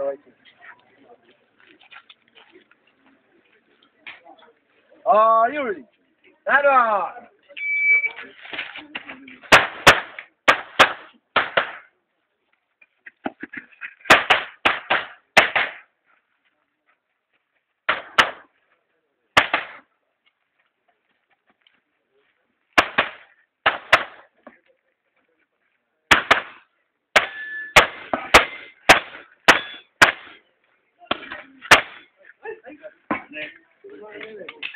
রয়েছে Are you ready? Head on! anh em